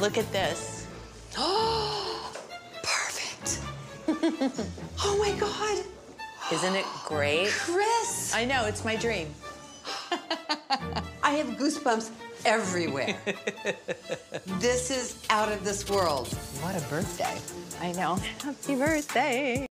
Look at this. Oh, Perfect. oh my God, Isn't it great? Chris! I know, it's my dream. I have goosebumps everywhere. this is out of this world. What a birthday. I know. Happy birthday.